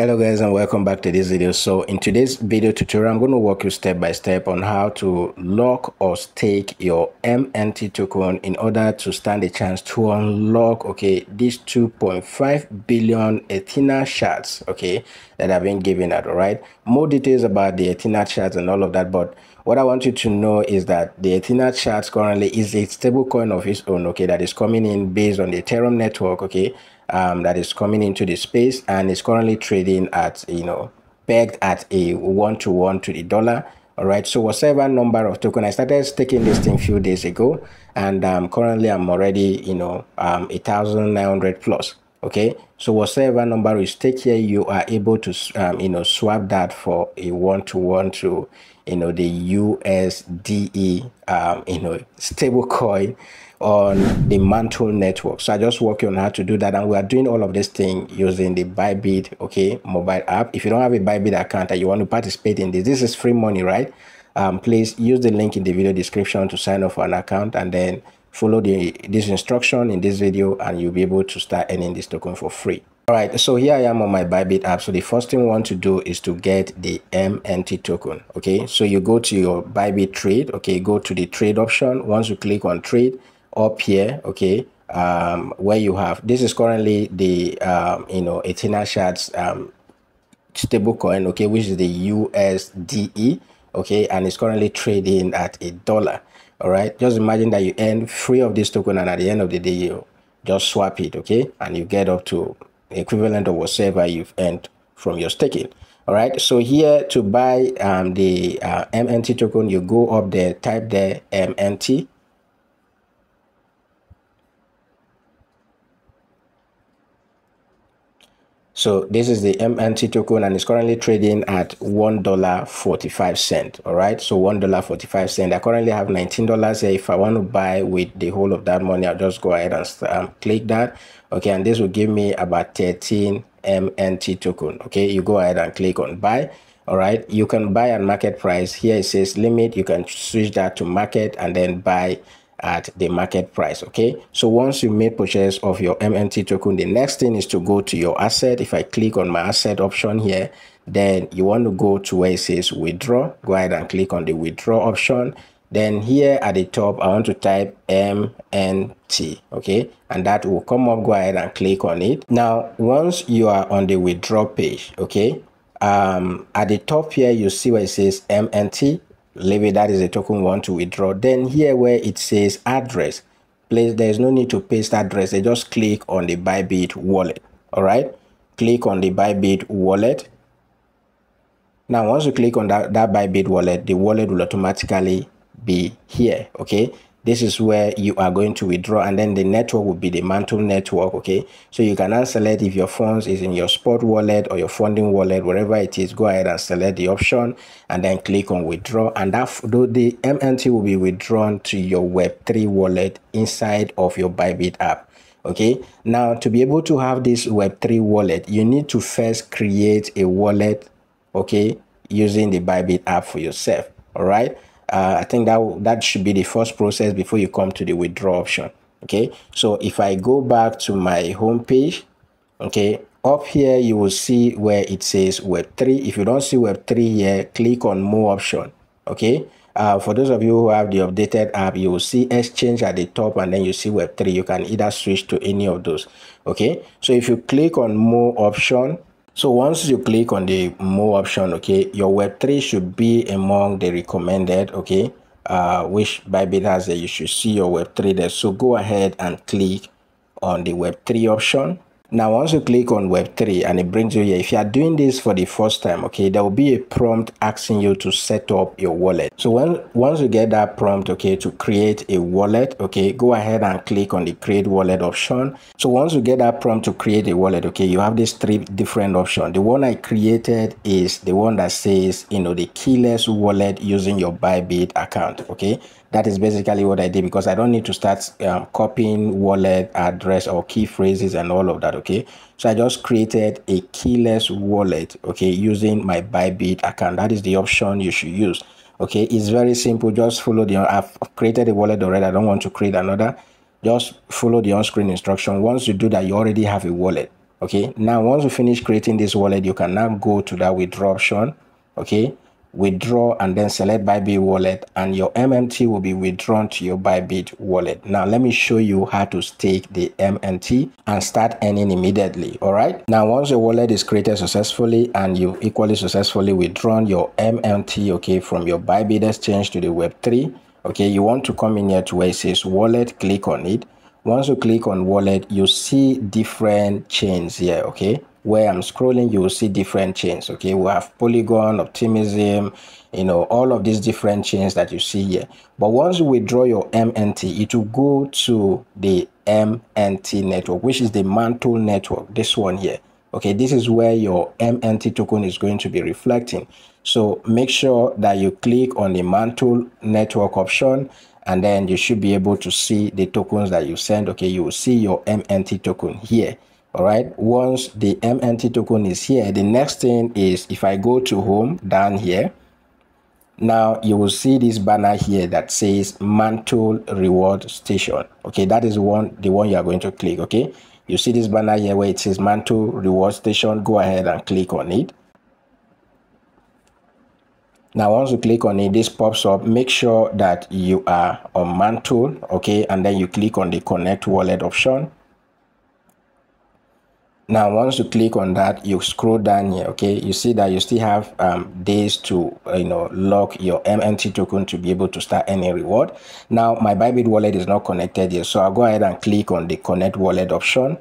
hello guys and welcome back to this video. So in today's video tutorial i'm going to walk you step by step on how to lock or stake your mnt token in order to stand a chance to unlock okay these 2.5 billion Ethena shards okay that have been given out all right? More details about the Ethena shards and all of that but what i want you to know is that the Ethena shards currently is a stable coin of its own okay that is coming in based on the ethereum network okay um, that is coming into the space and is currently trading at, you know, pegged at a one to one to the dollar. All right. So whatever number of token, I started staking this thing a few days ago, and um, currently I'm already, you know, um, a thousand nine hundred plus. Okay. So whatever number you stake here, you are able to, um, you know, swap that for a one to one to, you know, the USDE, um, you know, stable coin on the Mantle network. So I just work on how to do that. And we are doing all of this thing using the Bybit, okay, mobile app. If you don't have a Bybit account and you want to participate in this, this is free money, right? Um, please use the link in the video description to sign up for an account and then follow the this instruction in this video and you'll be able to start earning this token for free. All right, so here I am on my Bybit app. So the first thing we want to do is to get the MNT token. Okay, so you go to your Bybit trade. Okay, go to the trade option. Once you click on trade, up here okay um, where you have this is currently the um, you know Ethena shards um, stable coin okay which is the USDE okay and it's currently trading at a dollar all right? Just imagine that you earn free of this token and at the end of the day you just swap it okay? And you get up to equivalent of whatever you've earned from your staking. All right? So here to buy um, the uh, mnt token you go up there type there mnt So this is the MNT token and it's currently trading at $1.45. All right. So $1.45. I currently have $19 here. If I want to buy with the whole of that money, I'll just go ahead and um, click that. Okay. And this will give me about 13 MNT token. Okay. You go ahead and click on buy. All right. You can buy at market price. Here it says limit. You can switch that to market and then buy at the market price okay? So once you made purchase of your mnt token the next thing is to go to your asset. If i click on my asset option here then you want to go to where it says withdraw. Go ahead and click on the withdraw option. Then here at the top i want to type mnt okay? And that will come up. Go ahead and click on it. Now once you are on the withdraw page okay? Um at the top here you see where it says mnt leave that is a token we want to withdraw. Then here where it says address place there's no need to paste address. They just click on the bybit wallet. All right? Click on the bybit wallet. Now once you click on that that bybit wallet the wallet will automatically be here. Okay this is where you are going to withdraw and then the network will be the mantle network okay? So you can now select if your funds is in your spot wallet or your funding wallet wherever it is go ahead and select the option and then click on withdraw. And that the mnt will be withdrawn to your web3 wallet inside of your bybit app okay? Now to be able to have this web3 wallet you need to first create a wallet okay using the bybit app for yourself all right uh, I think that that should be the first process before you come to the withdraw option. Okay, so if I go back to my home page, okay, up here you will see where it says Web3. If you don't see Web3 here, click on More option. Okay, uh, for those of you who have the updated app, you will see Exchange at the top and then you see Web3. You can either switch to any of those. Okay, so if you click on More option, so once you click on the more option, okay, your Web3 should be among the recommended, okay, uh, which Bybit has that you should see your Web3 there. So go ahead and click on the Web3 option now, once you click on Web3 and it brings you here, if you are doing this for the first time, okay, there will be a prompt asking you to set up your wallet. So when once you get that prompt, okay, to create a wallet, okay, go ahead and click on the create wallet option. So once you get that prompt to create a wallet, okay, you have these three different options. The one I created is the one that says, you know, the keyless wallet using your Bybit account, okay that is basically what I did because I don't need to start um, copying wallet address or key phrases and all of that. Okay. So I just created a keyless wallet. Okay. Using my Bybit account. That is the option you should use. Okay. It's very simple. Just follow the, I've created a wallet already. I don't want to create another. Just follow the on-screen instruction. Once you do that, you already have a wallet. okay now once you finish creating this wallet you can now go to that withdraw option okay withdraw and then select Bybit wallet and your MNT will be withdrawn to your Bybit wallet. Now let me show you how to stake the MNT and start earning immediately. All right. Now once your wallet is created successfully and you've equally successfully withdrawn your MNT okay from your Bybit exchange to the Web3 okay you want to come in here to where it says wallet click on it once you click on wallet you see different chains here okay where I'm scrolling, you will see different chains. Okay, we have Polygon, Optimism, you know, all of these different chains that you see here. But once you withdraw your MNT, it will go to the MNT network, which is the Mantle network, this one here. Okay, this is where your MNT token is going to be reflecting. So make sure that you click on the Mantle network option and then you should be able to see the tokens that you send. Okay, you will see your MNT token here all right once the mnt token is here the next thing is if i go to home down here now you will see this banner here that says mantle reward station. Okay that is one the one you are going to click okay? You see this banner here where it says mantle reward station go ahead and click on it. Now once you click on it this pops up make sure that you are on mantle okay? And then you click on the connect wallet option now once you click on that you scroll down here okay? You see that you still have um, days to uh, you know lock your mnt token to be able to start any reward. Now my bybit wallet is not connected here so i'll go ahead and click on the connect wallet option.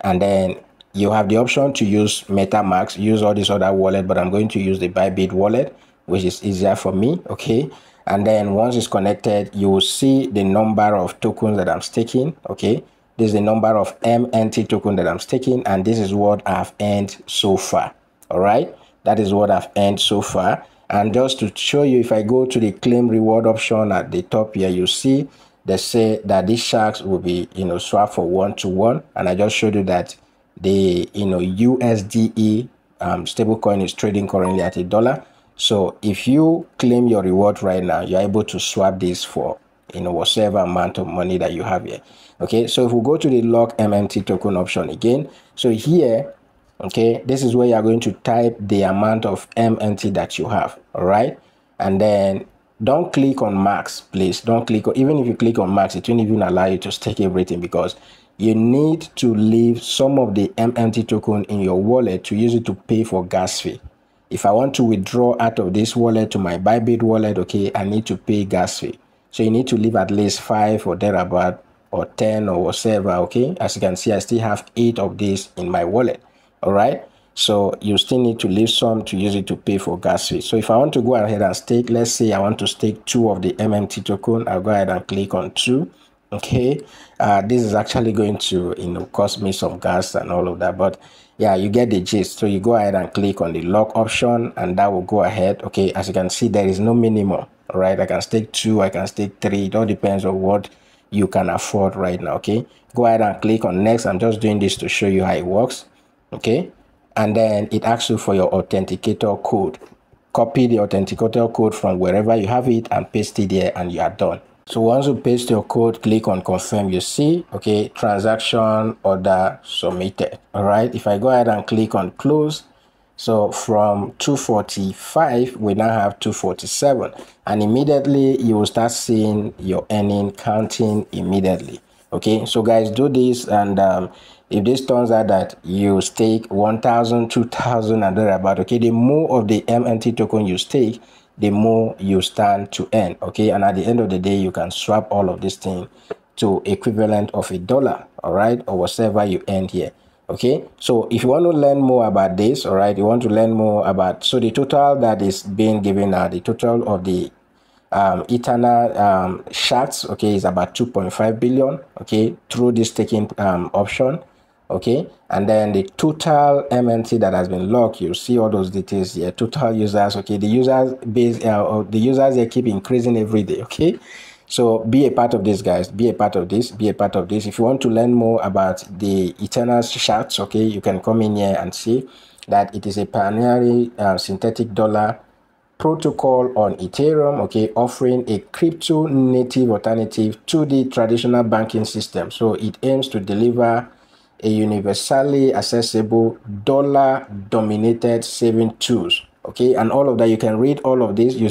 And then you have the option to use metamask use all this other wallet but i'm going to use the bybit wallet which is easier for me okay? And then once it's connected you will see the number of tokens that i'm staking okay this is the number of MNT token that I'm staking, and this is what I've earned so far. All right, that is what I've earned so far. And just to show you, if I go to the claim reward option at the top here, you see they say that these shards will be, you know, swap for one to one. And I just showed you that the, you know, USDE um, stablecoin is trading currently at a dollar. So if you claim your reward right now, you're able to swap this for you know whatever amount of money that you have here. Okay so if we go to the lock mnt token option again so here okay this is where you are going to type the amount of mnt that you have all right? And then don't click on max please. Don't click on, even if you click on max it won't even allow you to stake everything because you need to leave some of the mnt token in your wallet to use it to pay for gas fee. If i want to withdraw out of this wallet to my bybit wallet okay i need to pay gas fee so you need to leave at least five or thereabout or 10 or whatever. Okay. As you can see, I still have eight of these in my wallet. All right. So you still need to leave some to use it to pay for gas fee. So if I want to go ahead and stake, let's say I want to stake two of the MNT token, I'll go ahead and click on two. Okay. Uh, this is actually going to, you know, cost me some gas and all of that. But yeah, you get the gist. So you go ahead and click on the lock option and that will go ahead. Okay. As you can see, there is no minimum right? I can stake two i can stake three. It all depends on what you can afford right now okay? Go ahead and click on next. I'm just doing this to show you how it works okay? And then it asks you for your authenticator code. Copy the authenticator code from wherever you have it and paste it there and you are done. So once you paste your code click on confirm you see okay transaction order submitted. All right if i go ahead and click on close so from 245, we now have 247. And immediately you will start seeing your earning counting immediately. Okay, so guys, do this. And um, if this turns out that you stake 1,000, 2,000 and thereabout, okay, the more of the MNT token you stake, the more you stand to earn. Okay, and at the end of the day, you can swap all of this thing to equivalent of a dollar, all right, or whatever you earn here okay? So if you want to learn more about this all right you want to learn more about so the total that is being given now the total of the um, Ethena um, okay is about 2.5 billion okay through this taking um, option okay? And then the total mnt that has been locked you see all those details here total users okay? The users base uh, the users they keep increasing every day okay so be a part of this, guys. Be a part of this. Be a part of this. If you want to learn more about the Ethena Shards, okay, you can come in here and see that it is a pioneering uh, synthetic dollar protocol on Ethereum, okay, offering a crypto native alternative to the traditional banking system. So it aims to deliver a universally accessible dollar dominated saving tools okay and all of that you can read all of this you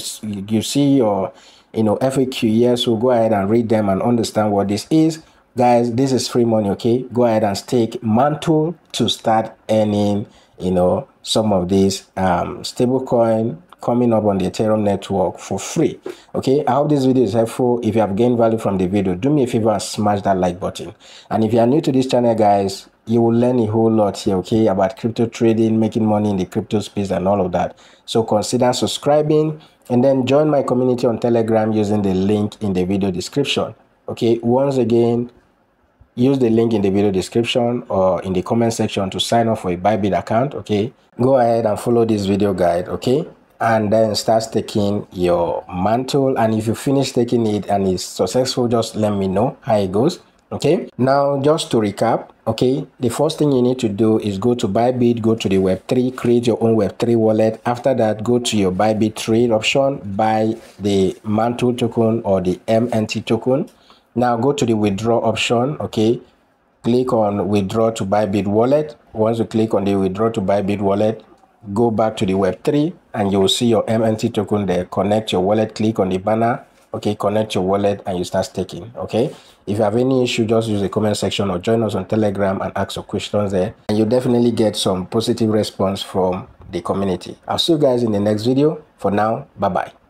you see your you know faq here so go ahead and read them and understand what this is. Guys this is free money okay? Go ahead and stake mantle to start earning you know some of these um stable coin coming up on the ethereum network for free okay? I hope this video is helpful. If you have gained value from the video do me a favor and smash that like button. And if you are new to this channel guys you will learn a whole lot here okay about crypto trading making money in the crypto space and all of that. So consider subscribing and then join my community on telegram using the link in the video description. Okay once again use the link in the video description or in the comment section to sign up for a bybit account okay? Go ahead and follow this video guide okay? And then start taking your mantle. And if you finish taking it and it's successful just let me know how it goes okay? Now just to recap okay the first thing you need to do is go to bybit go to the web3 create your own web3 wallet. After that go to your bybit trade option buy the mantle token or the mnt token. Now go to the withdraw option okay? Click on withdraw to bybit wallet. Once you click on the withdraw to bybit wallet go back to the web3 and you will see your mnt token there. Connect your wallet click on the banner okay? Connect your wallet and you start staking okay if you have any issue just use the comment section or join us on telegram and ask your questions there. And you'll definitely get some positive response from the community. I'll see you guys in the next video. For now bye bye